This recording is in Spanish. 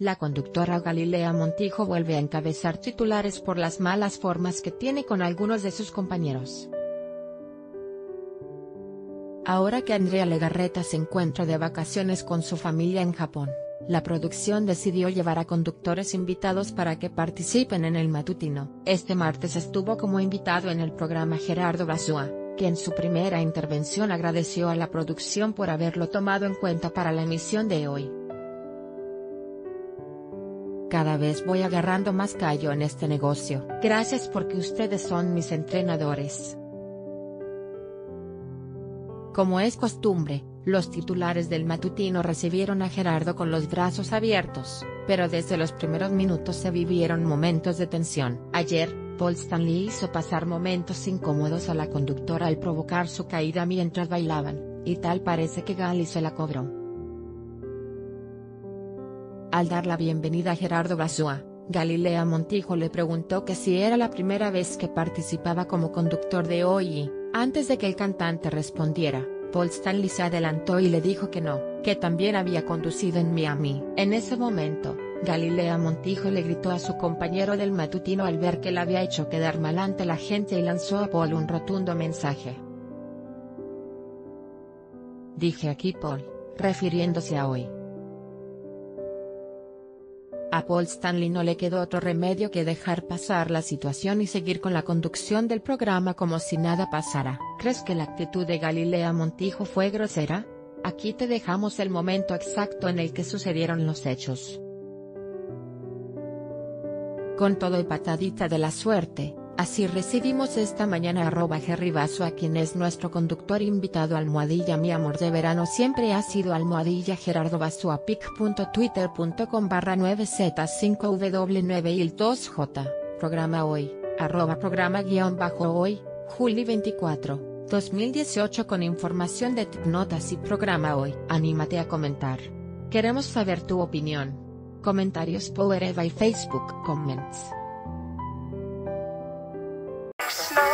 La conductora Galilea Montijo vuelve a encabezar titulares por las malas formas que tiene con algunos de sus compañeros. Ahora que Andrea Legarreta se encuentra de vacaciones con su familia en Japón, la producción decidió llevar a conductores invitados para que participen en el matutino. Este martes estuvo como invitado en el programa Gerardo Basua, que en su primera intervención agradeció a la producción por haberlo tomado en cuenta para la emisión de hoy. Cada vez voy agarrando más callo en este negocio. Gracias porque ustedes son mis entrenadores. Como es costumbre, los titulares del matutino recibieron a Gerardo con los brazos abiertos, pero desde los primeros minutos se vivieron momentos de tensión. Ayer, Paul Stanley hizo pasar momentos incómodos a la conductora al provocar su caída mientras bailaban, y tal parece que Gali se la cobró. Al dar la bienvenida a Gerardo Basua, Galilea Montijo le preguntó que si era la primera vez que participaba como conductor de hoy y, antes de que el cantante respondiera, Paul Stanley se adelantó y le dijo que no, que también había conducido en Miami. En ese momento, Galilea Montijo le gritó a su compañero del matutino al ver que la había hecho quedar mal ante la gente y lanzó a Paul un rotundo mensaje. Dije aquí Paul, refiriéndose a hoy. A Paul Stanley no le quedó otro remedio que dejar pasar la situación y seguir con la conducción del programa como si nada pasara. ¿Crees que la actitud de Galilea Montijo fue grosera? Aquí te dejamos el momento exacto en el que sucedieron los hechos. Con todo y patadita de la suerte, Así recibimos esta mañana arroba Jerry Vaso a quien es nuestro conductor invitado almohadilla mi amor de verano siempre ha sido almohadilla Gerardo Vaso a pic.twitter.com barra 9z5w9 y 2j, programa hoy, arroba programa guion bajo hoy, Juli 24, 2018 con información de notas y programa hoy. Anímate a comentar. Queremos saber tu opinión. Comentarios por Eva y Facebook Comments. Krishna.